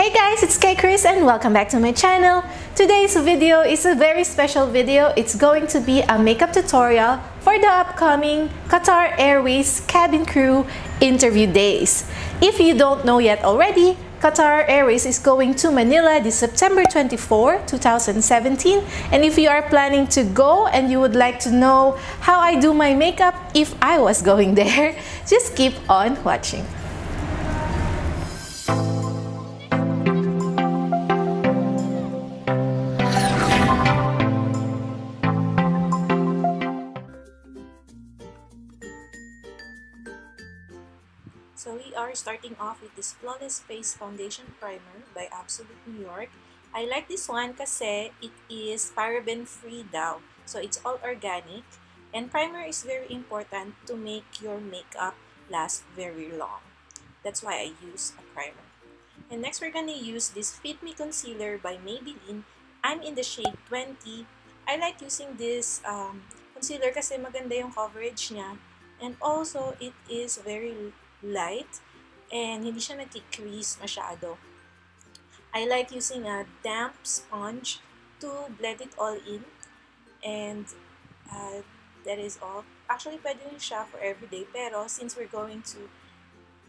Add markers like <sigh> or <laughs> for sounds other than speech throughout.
Hey guys, it's Kaykrizz and welcome back to my channel. Today's video is a very special video. It's going to be a makeup tutorial for the upcoming Qatar Airways cabin crew interview days. If you don't know yet already, Qatar Airways is going to Manila this September 24, 2017. And if you are planning to go and you would like to know how I do my makeup if I was <laughs> going there, just keep on watching. With this Flawless Face Foundation Primer by Absolute New York. I like this one kasi it is paraben-free daw. So it's all organic. And primer is very important to make your makeup last very long. That's why I use a primer. And next we're gonna use this Fit Me Concealer by Maybelline. I'm in the shade 20. I like using this um, concealer kasi maganda yung coverage niya. And also, it is very light and hindi siya nag-crease masyado. I like using a damp sponge to blend it all in and uh, that is all. Actually, pwede rin siya for everyday pero since we're going to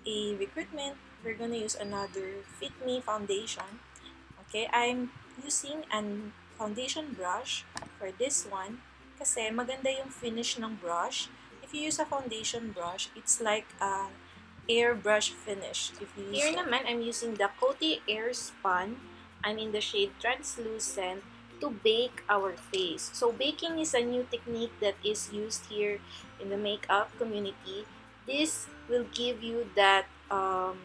a recruitment, we're gonna use another Fit Me foundation. Okay, I'm using an foundation brush for this one kasi maganda yung finish ng brush. If you use a foundation brush, it's like a airbrush finish. If you Here naman, I'm using the Coty Air Spun. I'm in the shade Translucent to bake our face. So baking is a new technique that is used here in the makeup community. This will give you that um,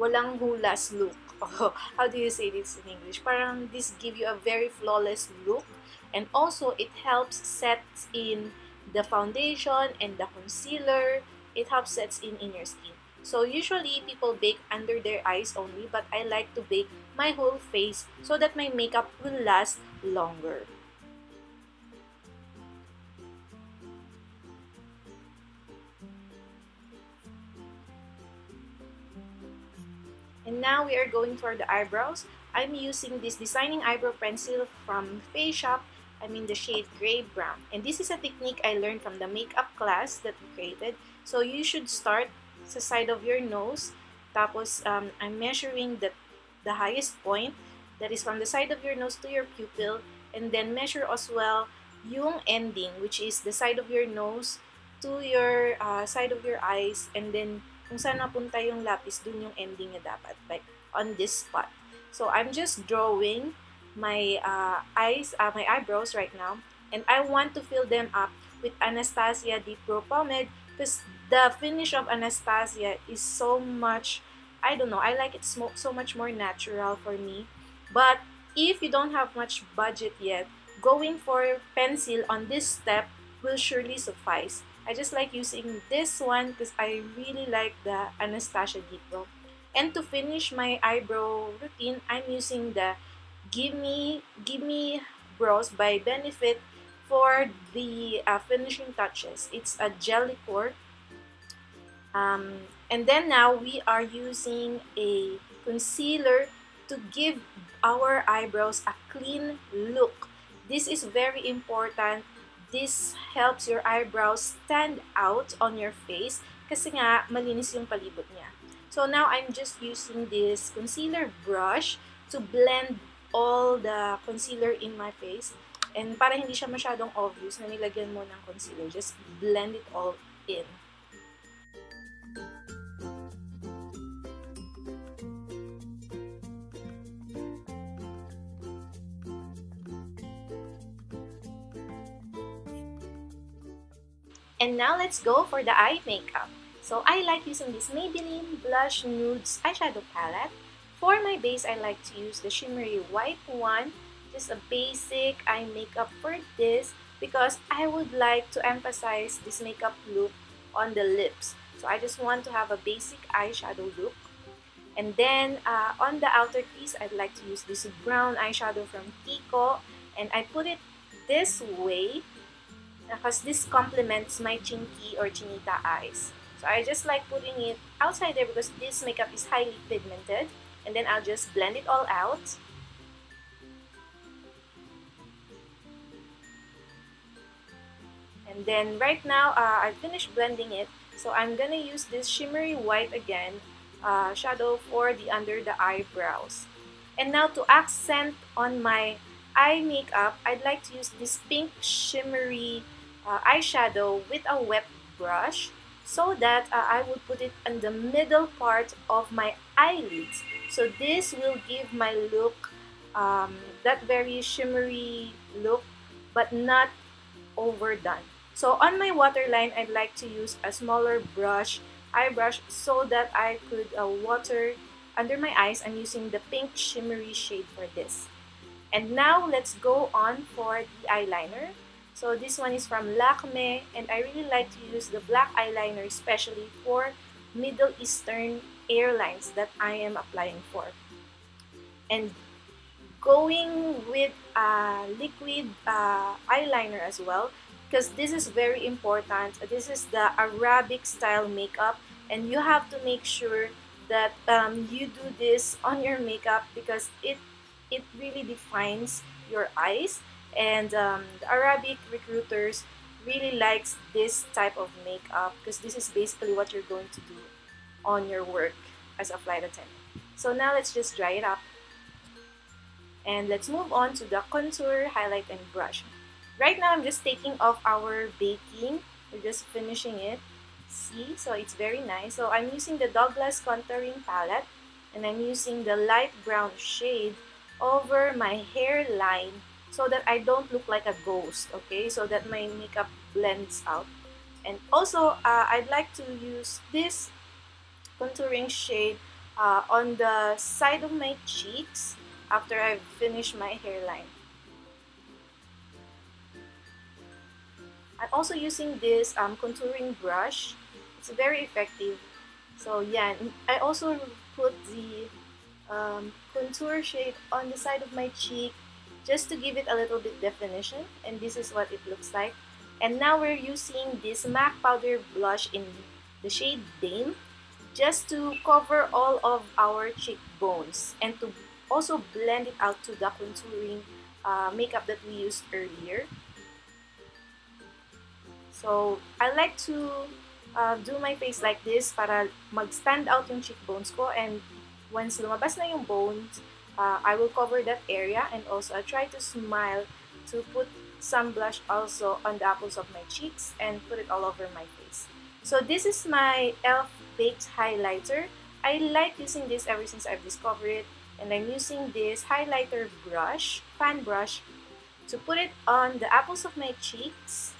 walang hulas look. <laughs> How do you say this in English? Parang this give you a very flawless look and also it helps set in the foundation and the concealer. It helps sets in in your skin. So usually people bake under their eyes only but I like to bake my whole face so that my makeup will last longer. And now we are going for the eyebrows. I'm using this designing eyebrow pencil from Face Shop. I'm in the shade gray brown. And this is a technique I learned from the makeup class that we created. So you should start sa side of your nose. Tapos, um, I'm measuring the, the highest point that is from the side of your nose to your pupil. And then measure as well yung ending, which is the side of your nose to your uh, side of your eyes. And then, kung saan napunta yung lapis, dun yung ending niya dapat. Like, on this spot. So, I'm just drawing my uh, eyes, uh, my eyebrows right now. And I want to fill them up with Anastasia Dipbrow Pomade because the finish of Anastasia is so much I don't know I like it so, so much more natural for me. But if you don't have much budget yet going for pencil on this step will surely suffice. I just like using this one because I really like the Anastasia Deep and to finish my eyebrow routine I'm using the Give Me Give Me Brows by Benefit for the uh, finishing touches. It's a jelly core um, and then now we are using a concealer to give our eyebrows a clean look. This is very important. This helps your eyebrows stand out on your face kasi nga malinis yung palibot niya. So now I'm just using this concealer brush to blend all the concealer in my face. And para hindi siya masyadong obvious na nilagyan mo ng concealer, just blend it all in. And now let's go for the eye makeup. So I like using this Maybelline Blush Nudes eyeshadow palette. For my base, I like to use the shimmery white one. Just a basic eye makeup for this because I would like to emphasize this makeup look on the lips. So I just want to have a basic eyeshadow look. And then uh, on the outer piece, I'd like to use this brown eyeshadow from Kiko. And I put it this way because this complements my chinky or chinita eyes. So I just like putting it outside there because this makeup is highly pigmented. and then I'll just blend it all out. And then right now, uh, I finished blending it. So I'm gonna use this shimmery white again, uh, shadow for the under the eyebrows. And now to accent on my eye makeup, I'd like to use this pink shimmery uh, eyeshadow with a wet brush so that uh, I would put it in the middle part of my eyelids. So this will give my look um, that very shimmery look but not overdone. So on my waterline, I'd like to use a smaller brush, eye brush, so that I could uh, water under my eyes. I'm using the pink shimmery shade for this. And now let's go on for the eyeliner. So this one is from Lakme and I really like to use the black eyeliner especially for Middle Eastern airlines that I am applying for. And going with a liquid uh, eyeliner as well because this is very important. This is the Arabic style makeup and you have to make sure that um, you do this on your makeup because it it really defines your eyes and um, the Arabic recruiters really likes this type of makeup because this is basically what you're going to do on your work as a flight attendant. So now let's just dry it up and let's move on to the contour, highlight, and brush. Right now I'm just taking off our baking. We're just finishing it. See, so it's very nice. So I'm using the Douglas contouring palette and I'm using the light brown shade over my hairline so that I don't look like a ghost, okay? So that my makeup blends out. And also, uh, I'd like to use this contouring shade uh, on the side of my cheeks after I've finished my hairline. I'm also using this um, contouring brush. It's very effective. So yeah, I also put the um, contour shade on the side of my cheek just to give it a little bit definition and this is what it looks like. And now we're using this MAC powder blush in the shade Dame just to cover all of our cheekbones and to also blend it out to the contouring uh, makeup that we used earlier. So I like to uh, do my face like this para mag-stand out yung cheekbones ko and once lumabas na yung bones, uh, I will cover that area and also I try to smile to put some blush also on the apples of my cheeks and put it all over my face. So this is my e.l.f. Baked Highlighter. I like using this ever since I've discovered it and I'm using this highlighter brush, fan brush, to put it on the apples of my cheeks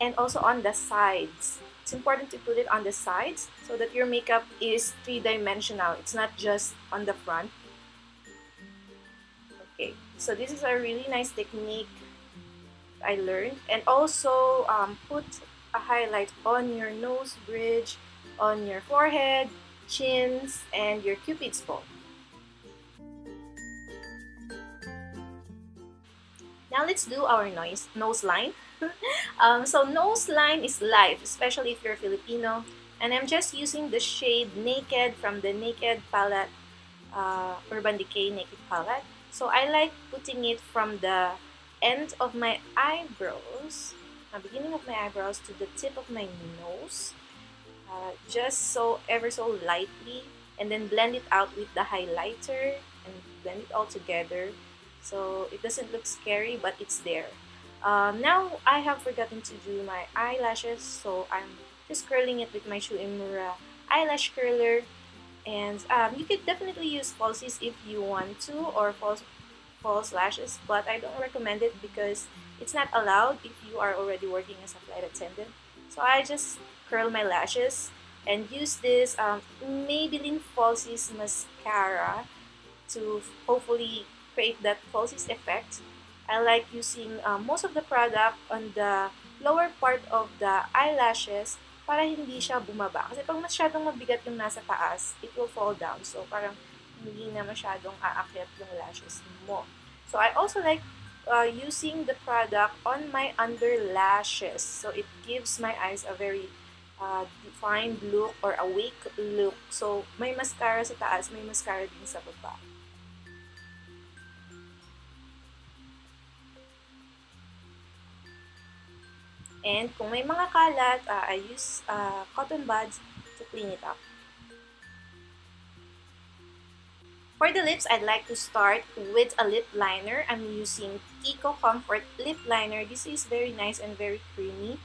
and also on the sides. It's important to put it on the sides so that your makeup is three-dimensional. It's not just on the front. Okay, so this is a really nice technique I learned. And also um, put a highlight on your nose bridge, on your forehead, chins, and your cupid's bow. Now let's do our noise, nose line. <laughs> um, so nose line is life, especially if you're Filipino. And I'm just using the shade Naked from the Naked palette, uh, Urban Decay Naked palette. So I like putting it from the end of my eyebrows, the beginning of my eyebrows to the tip of my nose. Uh, just so ever so lightly and then blend it out with the highlighter and blend it all together so it doesn't look scary but it's there um, now I have forgotten to do my eyelashes, so I'm just curling it with my Shu Uemura eyelash curler. And um, you could definitely use falsies if you want to, or false, false lashes, but I don't recommend it because it's not allowed if you are already working as a flight attendant. So I just curl my lashes and use this um, Maybelline Falsies mascara to hopefully create that falsies effect I like using uh, most of the product on the lower part of the eyelashes para hindi siya bumaba. Kasi pag masyadong mabigat yung nasa taas, it will fall down. So, parang hindi na masyadong aakyat yung lashes mo. So, I also like uh, using the product on my under lashes. So, it gives my eyes a very uh, defined look or awake look. So, may mascara sa taas, may mascara din sa baba. And kung may mga kalat, uh, I use uh, cotton buds to clean it up. For the lips, I'd like to start with a lip liner. I'm using Kiko Comfort Lip Liner. This is very nice and very creamy.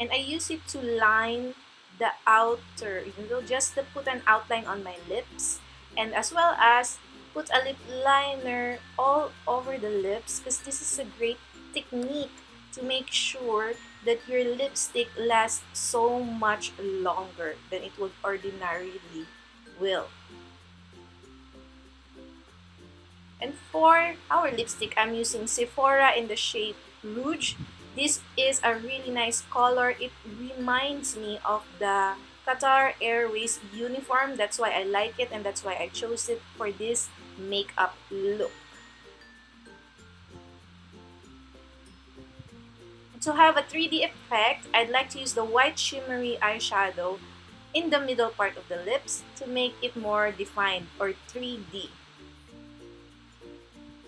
And I use it to line the outer, you know, just to put an outline on my lips. And as well as put a lip liner all over the lips because this is a great technique to make sure that your lipstick lasts so much longer than it would ordinarily will. And for our lipstick, I'm using Sephora in the shade Rouge. This is a really nice color. It reminds me of the Qatar Airways uniform. That's why I like it and that's why I chose it for this makeup look. To have a 3D effect, I'd like to use the white shimmery eyeshadow in the middle part of the lips to make it more defined or 3D.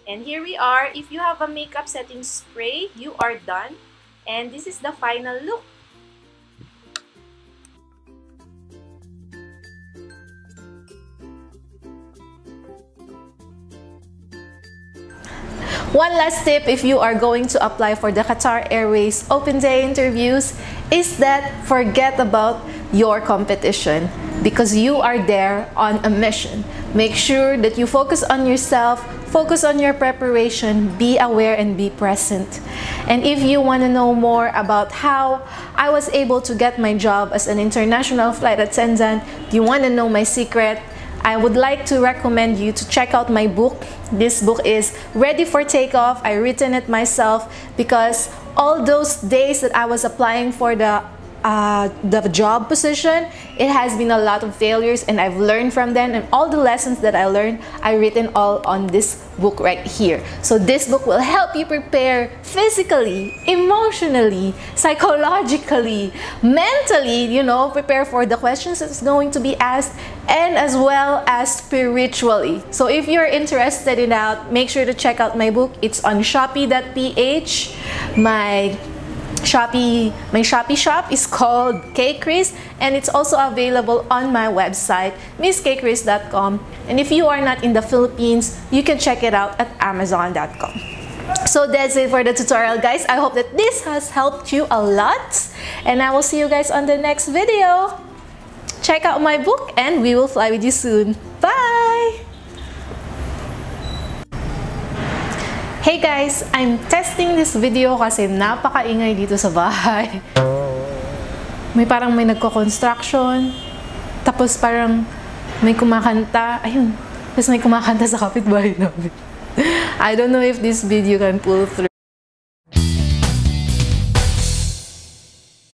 And here we are. If you have a makeup setting spray, you are done. And this is the final look. One last tip if you are going to apply for the Qatar Airways Open Day interviews is that forget about your competition because you are there on a mission. Make sure that you focus on yourself, Focus on your preparation, be aware and be present. And if you want to know more about how I was able to get my job as an international flight attendant, do you want to know my secret, I would like to recommend you to check out my book. This book is Ready for Takeoff. I written it myself because all those days that I was applying for the uh, the job position, it has been a lot of failures and I've learned from them and all the lessons that I learned, I written all on this book right here. So this book will help you prepare physically, emotionally, psychologically, mentally, you know, prepare for the questions that's going to be asked and as well as spiritually. So if you're interested in that, make sure to check out my book. It's on shopee.ph. My Shopee, my Shopee shop is called Kaykrizz and it's also available on my website, misskaykrizz.com. And if you are not in the Philippines, you can check it out at amazon.com. So that's it for the tutorial guys. I hope that this has helped you a lot and I will see you guys on the next video. Check out my book and we will fly with you soon. Bye! Hey guys! I'm testing this video kasi napakaingay dito sa bahay. May parang may nagko-construction. Tapos parang may kumakanta. Ayun. Tapos may kumakanta sa kapitbahay namin. <laughs> I don't know if this video can pull through.